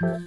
Música